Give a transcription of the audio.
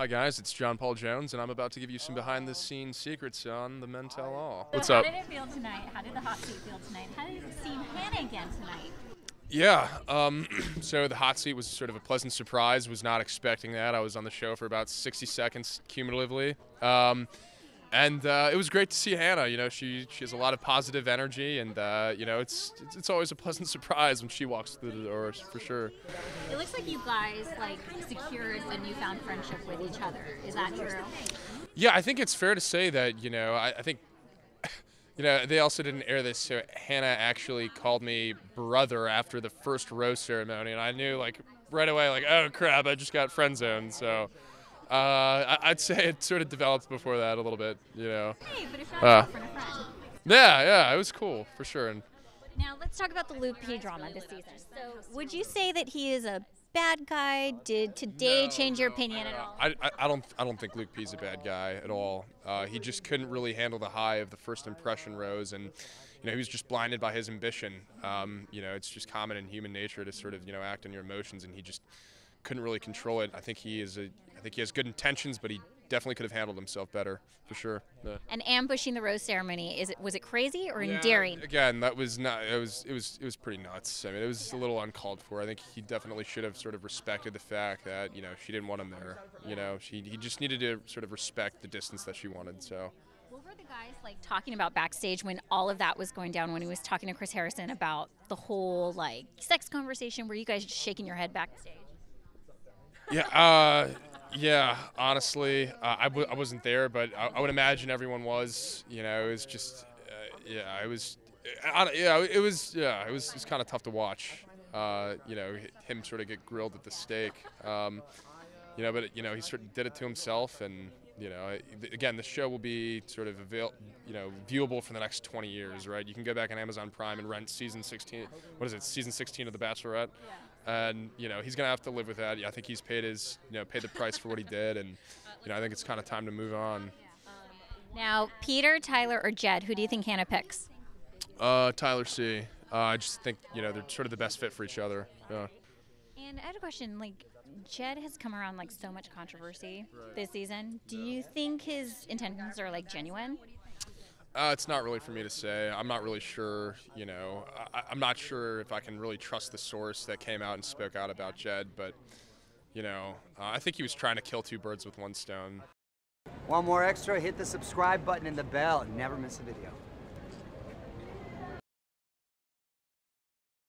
Hi guys, it's John Paul Jones, and I'm about to give you some behind-the-scenes secrets on the Men Tell All. So What's how up? did it feel tonight? How did the hot seat feel tonight? How did it seem Hannah again tonight? Yeah, um, so the hot seat was sort of a pleasant surprise. Was not expecting that. I was on the show for about 60 seconds cumulatively, um, and uh, it was great to see Hannah. You know, she she has a lot of positive energy, and uh, you know, it's, it's it's always a pleasant surprise when she walks through the doors for sure. It looks like you guys like secured a newfound friendship with each other. Is that true? Yeah, I think it's fair to say that, you know, I, I think, you know, they also didn't air this, so Hannah actually called me brother after the first rose ceremony, and I knew, like, right away, like, oh crap, I just got friend zoned, so. Uh, I- I'd say it sort of developed before that a little bit, you know. Hey, but if not Uh. friend. Yeah, yeah, it was cool for sure. And Now let's talk about the Luke P drama this season. So, would you say that he is a bad guy? Did today change your opinion at all? I, I, I don't I don't think Luke P's a bad guy at all. Uh, he just couldn't really handle the high of the first impression rose, and you know he was just blinded by his ambition. Um, you know, it's just common in human nature to sort of you know act on your emotions, and he just couldn't really control it. I think he is a I think he has good intentions, but he definitely could have handled himself better for sure. Yeah. And ambushing the rose ceremony is it was it crazy or Yeah, endearing? Again, that was not. It was. It was. It was pretty nuts. I mean, it was a little uncalled for. I think he definitely should have sort of respected the fact that you know she didn't want him there. You know, she he just needed to sort of respect the distance that she wanted. So. What were the guys like talking about backstage when all of that was going down? When he was talking to Chris Harrison about the whole like sex conversation? Were you guys just shaking your head backstage? Yeah. Uh, yeah. Honestly, uh, I w- I wasn't there, but I, I would imagine everyone was. You know, it was just. Uh, yeah. It was. I, yeah. It was. Yeah. It was. Was kind of tough to watch. Uh, you know, him sort of get grilled at the stake. Um, you know, but you know, he sort of did it to himself, and you know, again, the show will be sort of avail- you know, viewable for the next 20 years, right? You can go back on Amazon Prime and rent season 16. What is it? Season 16 of The Bachelorette, and you know, he's gonna have to live with that. I think he's paid his, you know, paid the price for what he did, and you know, I think it's kind of time to move on. Now, Peter, Tyler, or Jed, who do you think Hannah picks? Uh, Tyler C. Uh, I just think you know they're sort of the best fit for each other. Yeah. And I had a question. Like, Jed has come around like so much controversy this season. Do you think his intentions are like genuine? Uh, it's not really for me to say. I'm not really sure. You know, I, I'm not sure if I can really trust the source that came out and spoke out about Jed. But you know, uh, I think he was trying to kill two birds with one stone. One more extra? Hit the subscribe button and the bell and never miss a video.